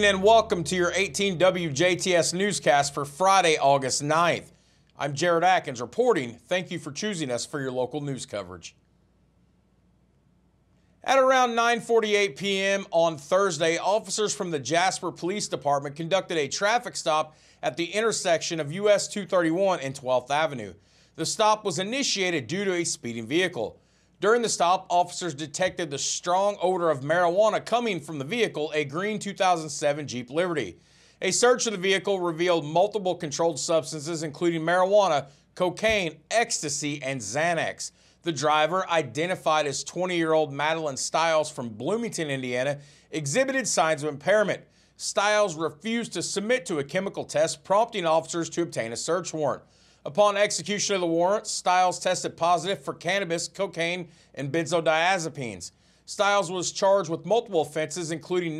Evening and welcome to your 18 WJTS newscast for Friday, August 9th. I'm Jared Atkins reporting. Thank you for choosing us for your local news coverage. At around 9:48 p.m. on Thursday, officers from the Jasper Police Department conducted a traffic stop at the intersection of US 231 and 12th Avenue. The stop was initiated due to a speeding vehicle. During the stop, officers detected the strong odor of marijuana coming from the vehicle, a green 2007 Jeep Liberty. A search of the vehicle revealed multiple controlled substances, including marijuana, cocaine, ecstasy, and Xanax. The driver, identified as 20 year old Madeline Stiles from Bloomington, Indiana, exhibited signs of impairment. Stiles refused to submit to a chemical test, prompting officers to obtain a search warrant. Upon execution of the warrant, Stiles tested positive for cannabis, cocaine, and benzodiazepines. Stiles was charged with multiple offenses, including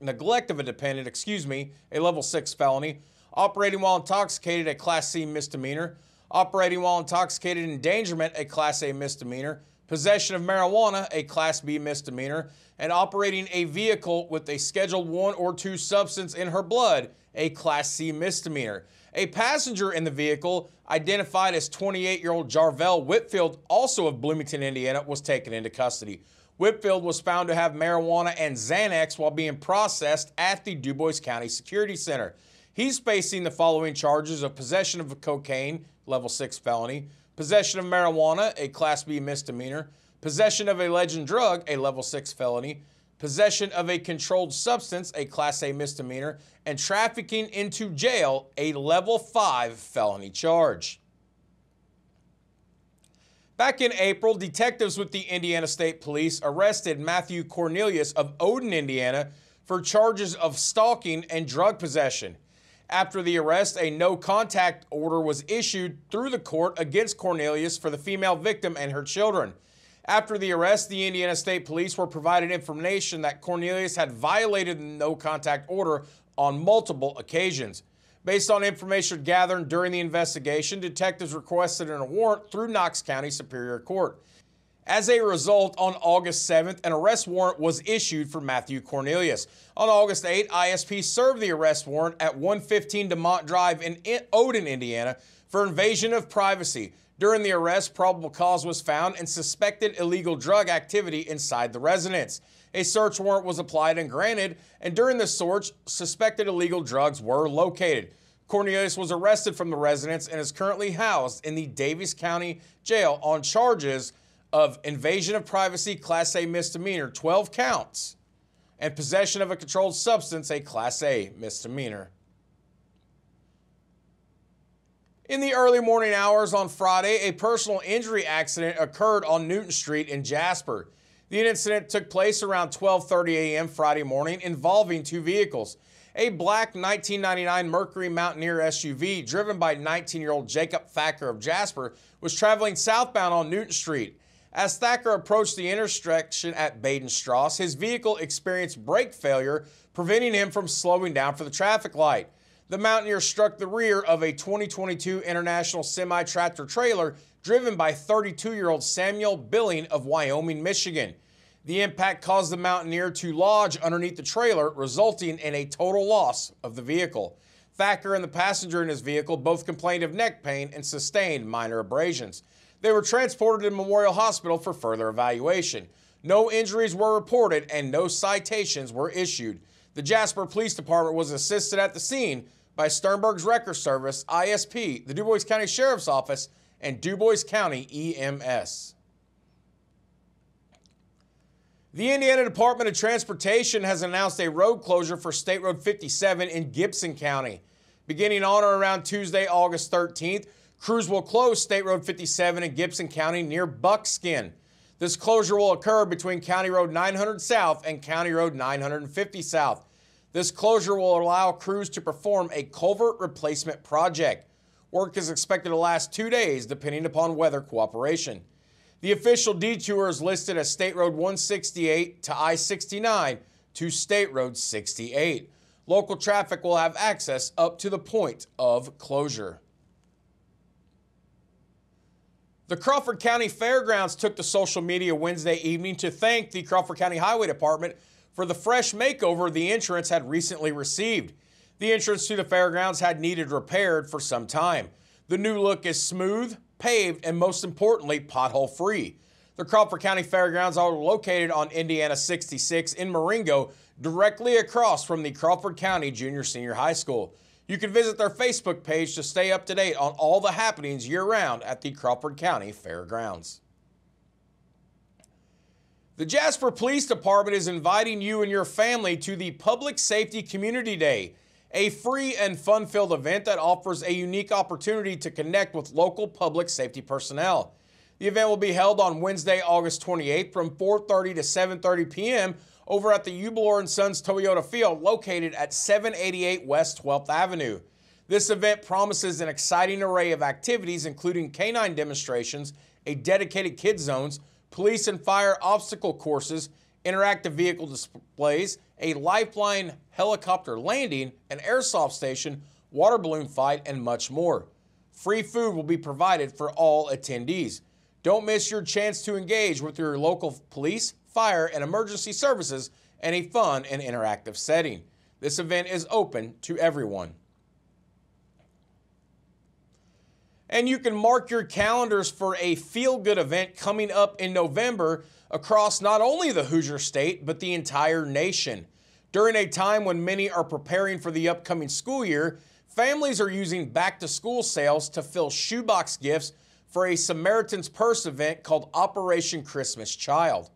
neglect of a dependent, excuse me, a level 6 felony, operating while intoxicated, a class C misdemeanor, operating while intoxicated endangerment, a class A misdemeanor, possession of marijuana, a class B misdemeanor, and operating a vehicle with a scheduled 1 or 2 substance in her blood, a class C misdemeanor. A passenger in the vehicle, identified as 28 year old Jarvell Whitfield, also of Bloomington, Indiana, was taken into custody. Whitfield was found to have marijuana and Xanax while being processed at the Dubois County Security Center. He's facing the following charges of possession of cocaine, level 6 felony, possession of marijuana, a class B misdemeanor, possession of a legend drug, a level 6 felony, possession of a controlled substance, a Class A misdemeanor, and trafficking into jail, a level 5 felony charge. Back in April, detectives with the Indiana State Police arrested Matthew Cornelius of Odon, Indiana, for charges of stalking and drug possession. After the arrest, a no contact order was issued through the court against Cornelius for the female victim and her children. After the arrest, the Indiana State Police were provided information that Cornelius had violated the no contact order on multiple occasions. Based on information gathered during the investigation, detectives requested a warrant through Knox County Superior Court. As a result, on August 7th, an arrest warrant was issued for Matthew Cornelius. On August 8th, ISP served the arrest warrant at 115 DeMont Drive in Odon, Indiana, for invasion of privacy. During the arrest, probable cause was found and suspected illegal drug activity inside the residence. A search warrant was applied and granted, and during the search, suspected illegal drugs were located. Cornelius was arrested from the residence and is currently housed in the Daviess County Jail on charges of invasion of privacy, Class A misdemeanor, 12 counts, and possession of a controlled substance, a Class A misdemeanor. In the early morning hours on Friday, a personal injury accident occurred on Newton Street in Jasper. The incident took place around 12:30 a.m. Friday morning involving two vehicles. A black 1999 Mercury Mountaineer SUV driven by 19-year-old Jacob Thacker of Jasper was traveling southbound on Newton Street. As Thacker approached the intersection at Baden-Strauss, his vehicle experienced brake failure, preventing him from slowing down for the traffic light the Mountaineer struck the rear of a 2022 International Semi Tractor trailer driven by 32 year old Samuel Billing of Wyoming, Michigan. The impact caused the Mountaineer to lodge underneath the trailer, resulting in a total loss of the vehicle. Thacker and the passenger in his vehicle both complained of neck pain and sustained minor abrasions. They were transported to Memorial Hospital for further evaluation. No injuries were reported and no citations were issued. The Jasper Police Department was assisted at the scene by Sternberg's Wrecker Service, ISP, the Dubois County Sheriff's Office, and Dubois County EMS. The Indiana Department of Transportation has announced a road closure for State Road 57 in Gibson County. Beginning on or around Tuesday, August 13th, crews will close State Road 57 in Gibson County near Buckskin. This closure will occur between County Road 900 South and County Road 950 South. This closure will allow crews to perform a culvert replacement project. Work is expected to last two days, depending upon weather cooperation. The official detour is listed as State Road 168 to I 69 to State Road 68. Local traffic will have access up to the point of closure. The Crawford County Fairgrounds took to social media Wednesday evening to thank the Crawford County Highway Department for the fresh makeover the entrance had recently received. The entrance to the fairgrounds had needed repaired for some time. The new look is smooth, paved, and most importantly, pothole free. The Crawford County Fairgrounds are located on Indiana 66 in Marengo, directly across from the Crawford County Junior Senior High School. You can visit their Facebook page to stay up to date on all the happenings year round at the Crawford County Fairgrounds. The Jasper Police Department is inviting you and your family to the Public Safety Community Day, a free and fun filled event that offers a unique opportunity to connect with local public safety personnel. The event will be held on Wednesday, August 28th from 4:30 to 7:30 p.m. over at the Uebelhor & Sons Toyota Field located at 788 West 12th Avenue. This event promises an exciting array of activities including canine demonstrations, a dedicated kids zones, police and fire obstacle courses, interactive vehicle displays, a lifeline helicopter landing, an airsoft station, water balloon fight, and much more. Free food will be provided for all attendees. Don't miss your chance to engage with your local police, fire, and emergency services in a fun and interactive setting. This event is open to everyone. And you can mark your calendars for a feel good event coming up in November across not only the Hoosier State, but the entire nation. During a time when many are preparing for the upcoming school year, families are using back to school sales to fill shoebox gifts for a Samaritan's Purse event called Operation Christmas Child.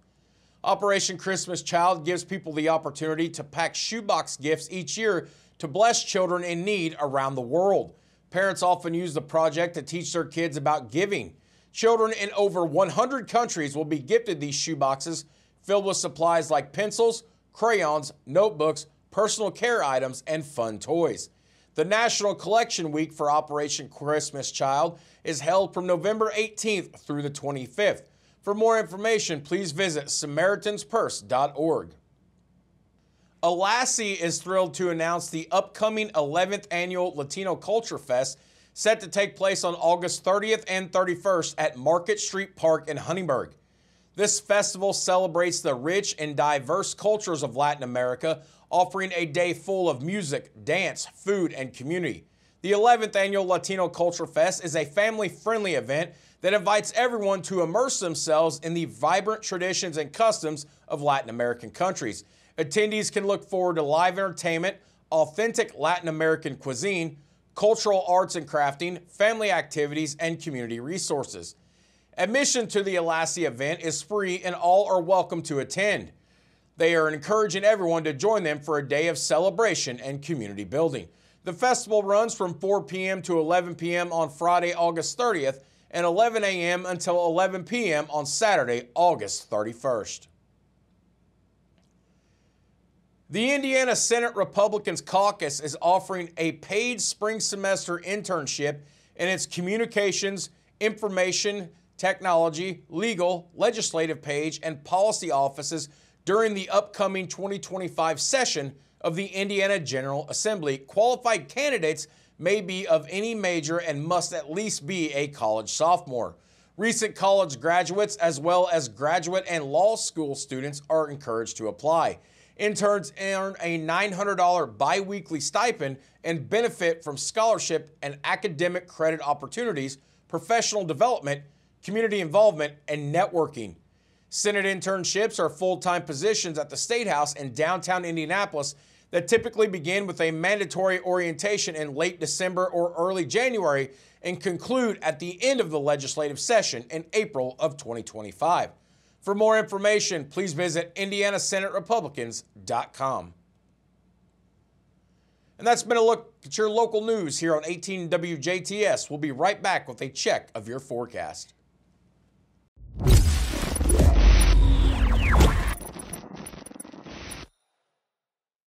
Operation Christmas Child gives people the opportunity to pack shoebox gifts each year to bless children in need around the world. Parents often use the project to teach their kids about giving. Children in over 100 countries will be gifted these shoeboxes filled with supplies like pencils, crayons, notebooks, personal care items, and fun toys. The National Collection Week for Operation Christmas Child is held from November 18th through the 25th. For more information, please visit SamaritansPurse.org. Alassi is thrilled to announce the upcoming 11th annual Latino Culture Fest set to take place on August 30th and 31st at Market Street Park in Huntingburg. This festival celebrates the rich and diverse cultures of Latin America offering a day full of music, dance, food, and community. The 11th annual Latino Culture Fest is a family friendly event that invites everyone to immerse themselves in the vibrant traditions and customs of Latin American countries. Attendees can look forward to live entertainment, authentic Latin American cuisine, cultural arts and crafting, family activities, and community resources. Admission to the Alassi event is free and all are welcome to attend. They are encouraging everyone to join them for a day of celebration and community building. The festival runs from 4 p.m. to 11 p.m. on Friday, August 30th, and 11 a.m. until 11 p.m. on Saturday, August 31st. The Indiana Senate Republicans Caucus is offering a paid spring semester internship in its communications, information, technology, legal, legislative page, and policy offices during the upcoming 2025 session of the Indiana General Assembly. Qualified candidates may be of any major and must at least be a college sophomore. Recent college graduates, as well as graduate and law school students, are encouraged to apply. Interns earn a $900 biweekly stipend and benefit from scholarship and academic credit opportunities, professional development, community involvement, and networking. Senate internships are full time positions at the State House in downtown Indianapolis that typically begin with a mandatory orientation in late December or early January and conclude at the end of the legislative session in April of 2025. For more information, please visit IndianaSenateRepublicans.com. And that's been a look at your local news here on 18 WJTS. We'll be right back with a check of your forecast.